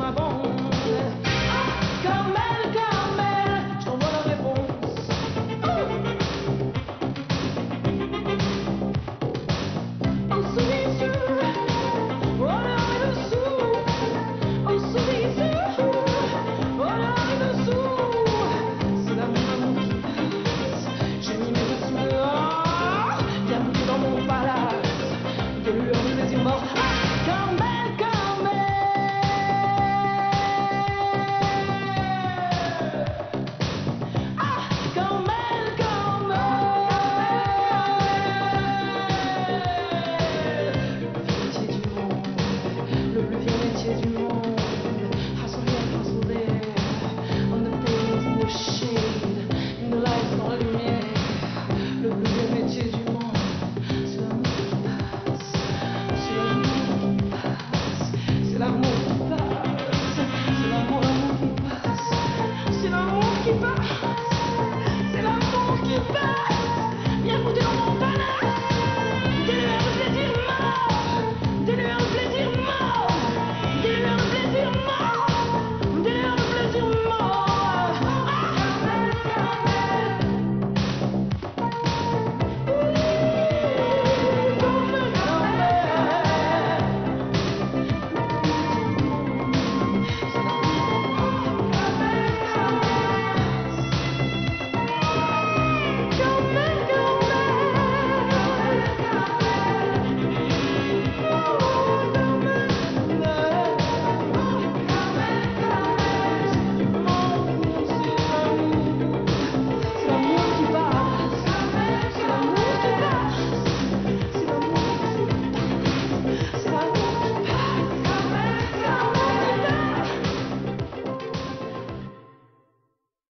on my bones.